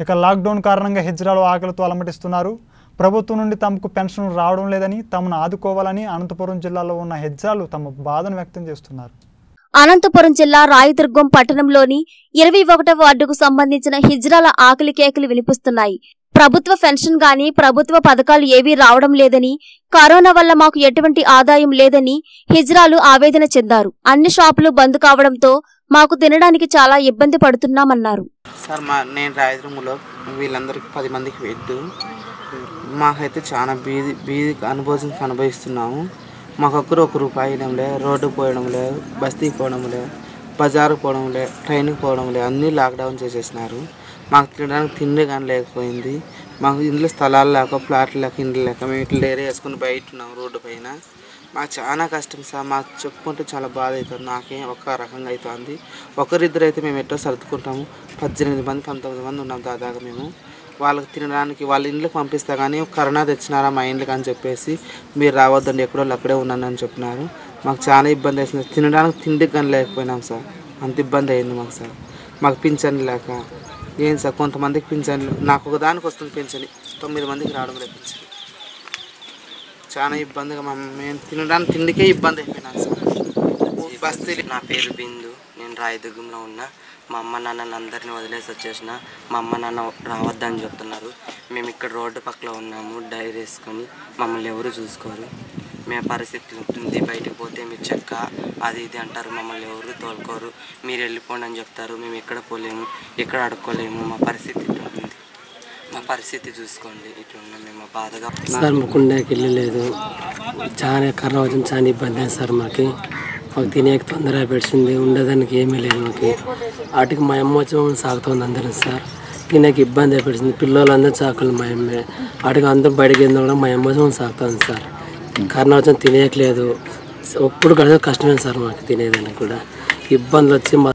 ఇక లాక్డౌన్ కారణంగా హిజ్రాలు ఆకలితో అలమటిస్తున్నారు. ప్రభుత్వం నుండి తమకు పెన్షన్ రావడం లేదని తమను ఆదుకోవాలని అనంతపురం జిల్లాలో ఉన్న హెజ్రాలు తమ బాధను వ్యక్తం చేస్తున్నారు. అనంతపురం జిల్లా రాయదుర్గం పట్టణంలోని ఇరవై ఒకటవ వార్డుకు సంబంధించిన హిజ్రాల ఆకలి కేకలు వినిపిస్తున్నాయి. ప్రభుత్వ పెన్షన్ గాని ప్రభుత్వ పథకాలు ఏవీ రావడం లేదని కరోనా వల్ల మాకు ఎటువంటి ఆదాయం లేదని హిజ్రాలు ఆవేదన చెందారు. అన్ని షాపులు బంద్ కావడంతో మాకు తినడానికి చాలా ఇబ్బంది పడుతున్నామన్నారు. సార్ మా నేను రాయదుర్గంలో వీళ్ళందరికీ పది మందికి పెట్టు మాకైతే చాలా బీది బీది అనుభవం అనుభవిస్తున్నాము. మాకొక్కరు ఒక రూపాయి ఇవ్వడం లేదు రోడ్డుకు పోయడం లేదు బస్తీకి పోవడం లేదు బజారుకు పోవడం లేదు ట్రైన్కి పోవడం లేదు అన్నీ లాక్డౌన్ చేసేసినారు. మాకు తినడానికి తిండి కానీ లేకపోయింది. మాకు ఇంట్లో స్థలాలు లేక ప్లాట్లు లేక ఇండ్లు లేక మేము ఇట్లా డేరే వేసుకుని బయట ఉన్నాం రోడ్డు పైన. మాకు చాలా కష్టం సార్. మాకు చెప్పుకుంటే చాలా బాధ అవుతుంది. నాకేం ఒక రకంగా అవుతుంది. ఒకరిద్దరు అయితే మేము ఎట్టో సర్దుకుంటాము. పద్దెనిమిది మంది పంతొమ్మిది మంది ఉన్నాం దాదాపు మేము. వాళ్ళకి తినడానికి వాళ్ళ ఇండ్లకు పంపిస్తా కానీ కరోనా తెచ్చినారా మా ఇండ్లకి అని చెప్పేసి మీరు రావద్దండి. ఎక్కడో అక్కడే ఉన్నాను అని చెప్పినారు. మాకు చాలా ఇబ్బంది అవుతుంది తినడానికి తిండికి కానీ లేకపోయినాం సార్. అంత ఇబ్బంది అయింది మాకు సార్. మాకు పింఛన్ లేక. ఏం సార్? కొంతమందికి పింఛన్లు నాకు ఒక దానికి వస్తుంది పింఛని. తొమ్మిది మందికి రావడం లేదు పింఛన్. చాలా ఇబ్బందిగా మా మేము తినడానికి తిండికే ఇబ్బంది అయిపోయినా బస్తీలు. నా పేరు బిందు. నేను రాయదుర్గంలో ఉన్నా. మా అమ్మ నాన్నని అందరిని వదిలేసి వచ్చేసిన. మా అమ్మ నాన్న రావద్దని చెప్తున్నారు. మేము ఇక్కడ రోడ్డు పక్కన ఉన్నాము. డైరీ వేసుకొని మమ్మల్ని ఎవరు చూసుకోరు. మేము పరిస్థితి ఉంటుంది. బయటకు పోతే మీరు చెక్క అది ఇది అంటారు. మమ్మల్ని ఎవరు తోలుకోరు. మీరు వెళ్ళిపోండి అని చెప్తారు. మేము ఎక్కడ పోలేము. ఎక్కడ అడుక్కోలేము. మా పరిస్థితి ఉంటుంది. మా పరిస్థితి చూసుకోండి. ఇటు మేము బాధగా సార్ మాకు ఇల్లు లేదు. చాలా కర్ర వచ్చింది చాలా ఇబ్బంది అయింది సార్ మాకు. మాకు తినేకి తొందర పెట్టింది ఉండేదానికి ఏమీ లేదు మాకు. వాటికి మా అమ్మ వచ్చి మమ్మల్ని సాగుతుంది అందరం సార్. తినేకి ఇబ్బంది అయిపోయింది పిల్లలందరూ చాకులు మా అమ్మే. వాటికి అందరూ బయటకి వెళ్ళిన కూడా మా అమ్మ వచ్చి మమ్మల్ని సాగుతుంది సార్. కర్ణ వచ్చిన తినేయట్లేదు ఎప్పుడు కష్టమే సార్ మాకు తినేదానికి కూడా. ఇబ్బందులు వచ్చి మా